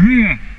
Minha.